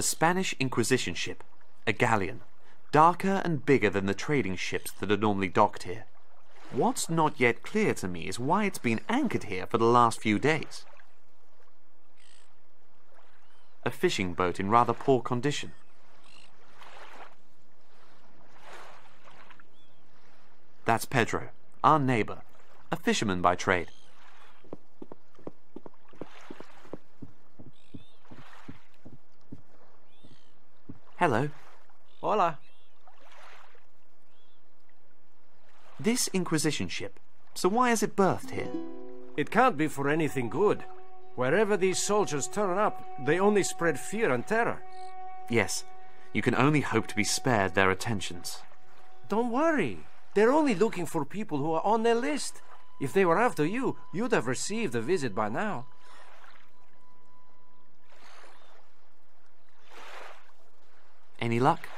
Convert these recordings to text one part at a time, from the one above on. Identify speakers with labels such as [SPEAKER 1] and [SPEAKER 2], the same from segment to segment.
[SPEAKER 1] The Spanish Inquisition ship, a galleon, darker and bigger than the trading ships that are normally docked here. What's not yet clear to me is why it's been anchored here for the last few days. A fishing boat in rather poor condition. That's Pedro, our neighbor, a fisherman by trade. Hello.
[SPEAKER 2] Hola.
[SPEAKER 1] This Inquisition ship, so why is it berthed here?
[SPEAKER 2] It can't be for anything good. Wherever these soldiers turn up, they only spread fear and terror.
[SPEAKER 1] Yes, you can only hope to be spared their attentions.
[SPEAKER 2] Don't worry. They're only looking for people who are on their list. If they were after you, you'd have received a visit by now.
[SPEAKER 1] Any luck?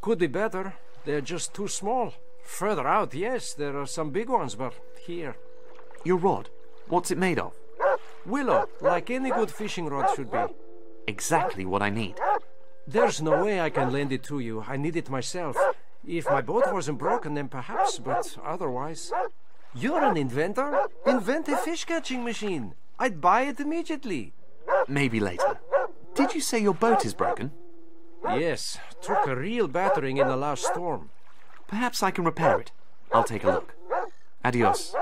[SPEAKER 2] Could be better. They're just too small. Further out, yes, there are some big ones, but here.
[SPEAKER 1] Your rod, what's it made of?
[SPEAKER 2] Willow, like any good fishing rod should be.
[SPEAKER 1] Exactly what I need.
[SPEAKER 2] There's no way I can lend it to you. I need it myself. If my boat wasn't broken, then perhaps, but otherwise. You're an inventor. Invent a fish catching machine. I'd buy it immediately.
[SPEAKER 1] Maybe later. Did you say your boat is broken?
[SPEAKER 2] Yes, took a real battering in the last storm.
[SPEAKER 1] Perhaps I can repair it. I'll take a look. Adios.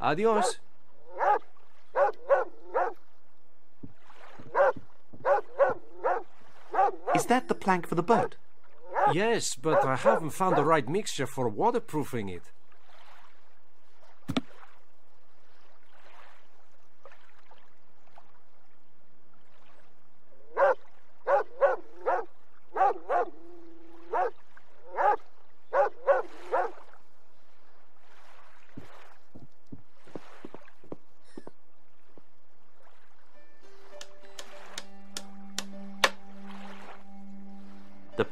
[SPEAKER 2] Adios.
[SPEAKER 1] Is that the plank for the boat?
[SPEAKER 2] Yes, but I haven't found the right mixture for waterproofing it.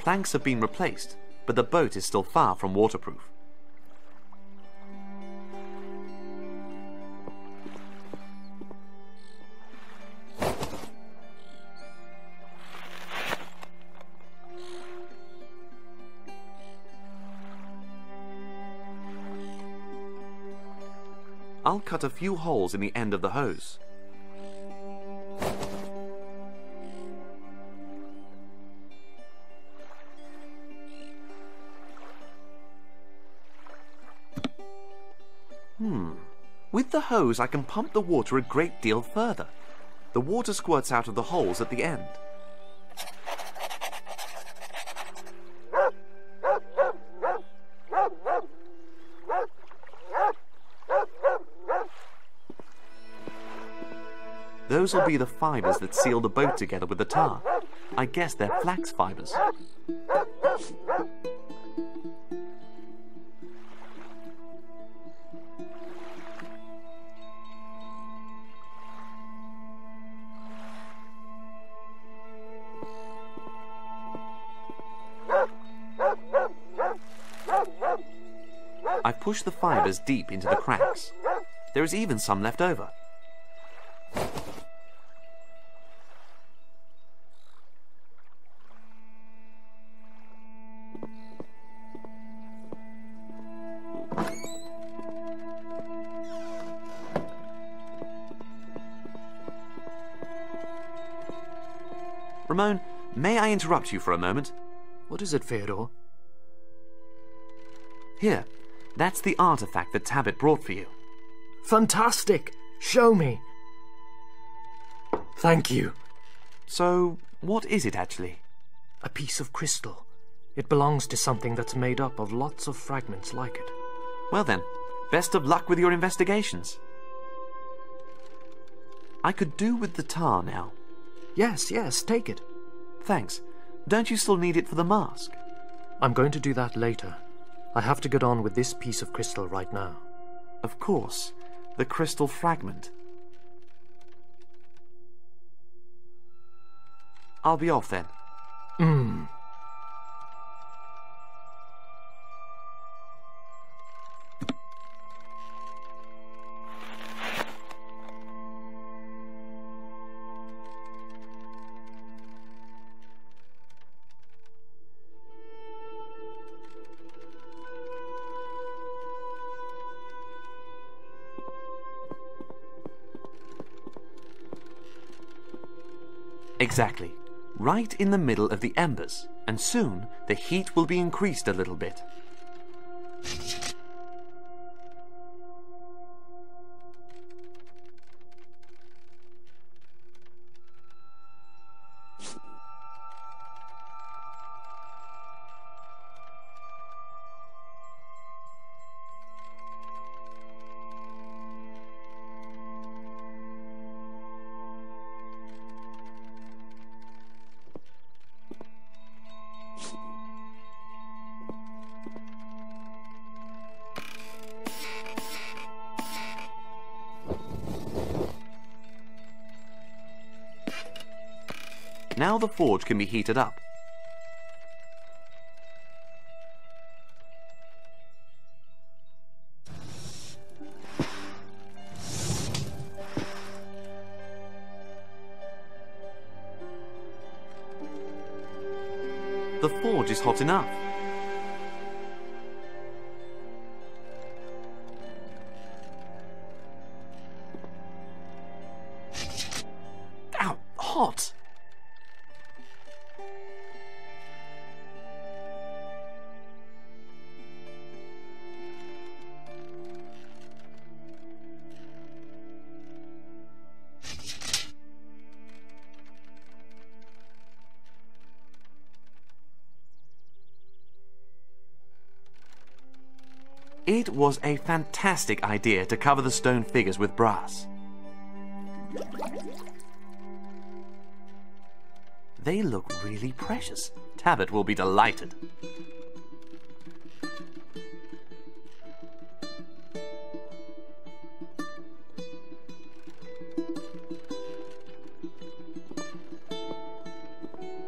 [SPEAKER 1] Planks have been replaced, but the boat is still far from waterproof. I'll cut a few holes in the end of the hose. With the hose, I can pump the water a great deal further. The water squirts out of the holes at the end. Those will be the fibers that seal the boat together with the tar. I guess they're flax fibers. I've pushed the fibers deep into the cracks. There is even some left over. Ramon, may I interrupt you for a moment?
[SPEAKER 3] What is it, Feodor?
[SPEAKER 1] Here, that's the artifact that Tabit brought for you.
[SPEAKER 3] Fantastic! Show me! Thank you.
[SPEAKER 1] So, what is it actually?
[SPEAKER 3] A piece of crystal. It belongs to something that's made up of lots of fragments like it.
[SPEAKER 1] Well then, best of luck with your investigations. I could do with the tar now.
[SPEAKER 3] Yes, yes, take it.
[SPEAKER 1] Thanks. Don't you still need it for the mask?
[SPEAKER 3] I'm going to do that later. I have to get on with this piece of crystal right now.
[SPEAKER 1] Of course, the crystal fragment. I'll be off then.
[SPEAKER 3] Mmm.
[SPEAKER 1] Exactly. Right in the middle of the embers, and soon the heat will be increased a little bit. Now the forge can be heated up. The forge is hot enough. It was a fantastic idea to cover the stone figures with brass. They look really precious. Tabit will be delighted.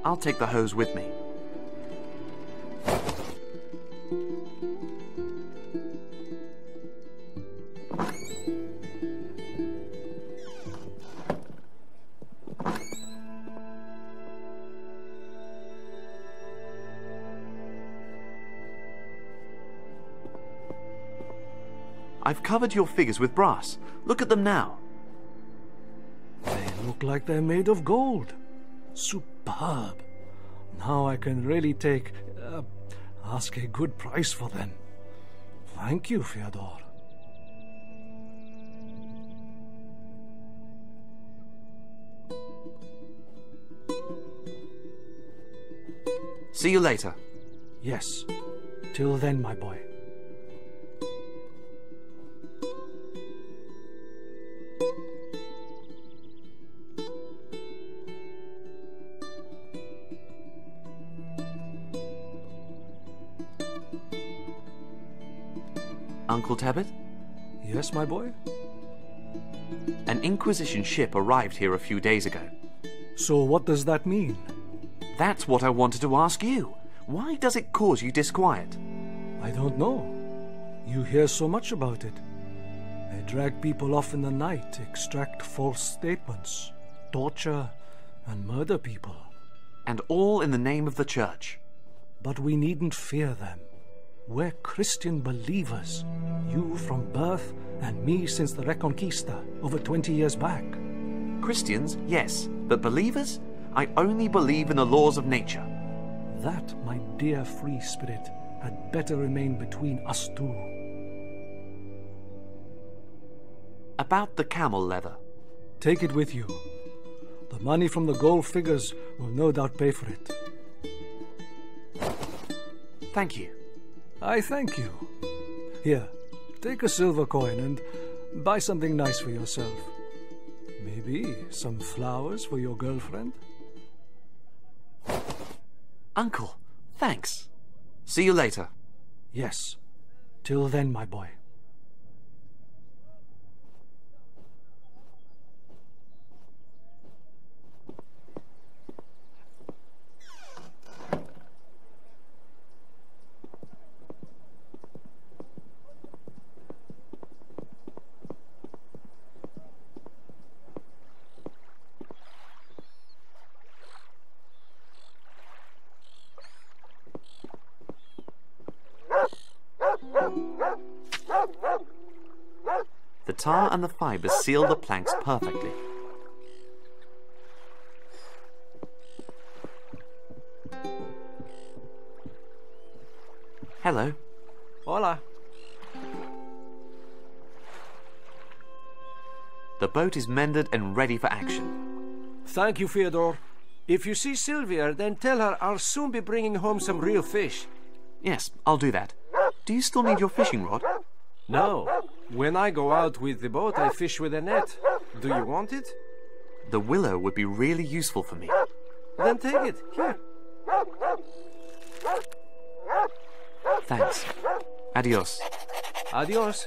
[SPEAKER 1] I'll take the hose with me. I've covered your figures with brass. Look at them now.
[SPEAKER 4] They look like they're made of gold. Superb. Now I can really take. Uh, ask a good price for them. Thank you, Feodor.
[SPEAKER 1] See you later.
[SPEAKER 4] Yes. Till then, my boy.
[SPEAKER 1] Uncle Tabit?
[SPEAKER 4] Yes, my boy?
[SPEAKER 1] An Inquisition ship arrived here a few days ago.
[SPEAKER 4] So, what does that mean?
[SPEAKER 1] That's what I wanted to ask you. Why does it cause you disquiet?
[SPEAKER 4] I don't know. You hear so much about it. They drag people off in the night, extract false statements, torture, and murder people.
[SPEAKER 1] And all in the name of the church.
[SPEAKER 4] But we needn't fear them. We're Christian believers. You from birth, and me since the Reconquista, over 20 years back.
[SPEAKER 1] Christians, yes, but believers? I only believe in the laws of nature.
[SPEAKER 4] That, my dear free spirit, had better remain between us two.
[SPEAKER 1] About the camel leather.
[SPEAKER 4] Take it with you. The money from the gold figures will no doubt pay for it.
[SPEAKER 1] Thank you.
[SPEAKER 4] I thank you. Here, take a silver coin and buy something nice for yourself. Maybe some flowers for your girlfriend?
[SPEAKER 1] Uncle, thanks. See you later.
[SPEAKER 4] Yes. Till then, my boy.
[SPEAKER 1] The tar and the fibers seal the planks perfectly. Hello.
[SPEAKER 2] Hola.
[SPEAKER 1] The boat is mended and ready for action.
[SPEAKER 2] Thank you, Feodor. If you see Sylvia, then tell her I'll soon be bringing home some real fish.
[SPEAKER 1] Yes, I'll do that. Do you still need your fishing rod?
[SPEAKER 2] No, when I go out with the boat, I fish with a net. Do you want it?
[SPEAKER 1] The willow would be really useful for me.
[SPEAKER 2] Then take it. Here.
[SPEAKER 1] Thanks. Adios.
[SPEAKER 2] Adios.